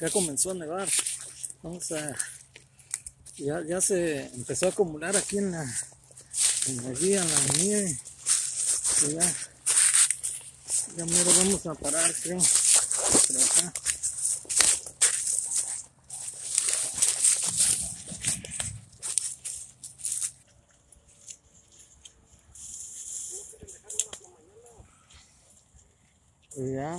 ya comenzó a nevar. Vamos a ya, ya se empezó a acumular aquí en la en la guía, en la nieve. Y ya, ya mero vamos a parar, creo. Por acá. Ya,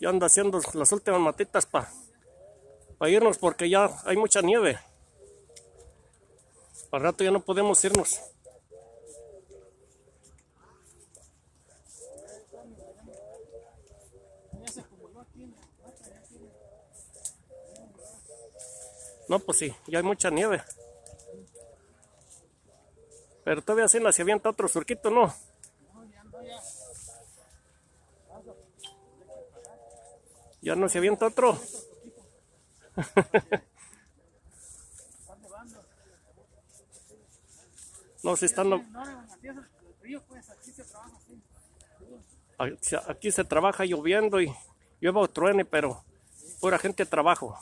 ya anda haciendo las últimas matitas para irnos porque ya hay mucha nieve. Al rato ya no podemos irnos. No, pues sí, ya hay mucha nieve. Pero todavía así se avienta otro surquito, ¿no? Ya no se avienta otro. no, se están... Aquí se trabaja lloviendo y llueva o truene, pero pura gente trabajo.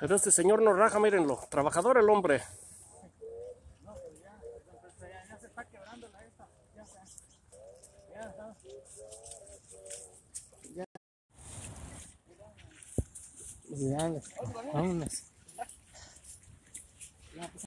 Pero este señor no raja, mírenlo. Trabajador el hombre. No, ya, ya, se está quebrando la esta. Ya. Ya está.